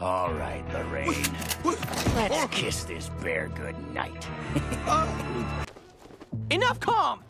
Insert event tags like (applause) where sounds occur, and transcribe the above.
All right, Lorraine. Let's kiss this bear goodnight. (laughs) Enough calm!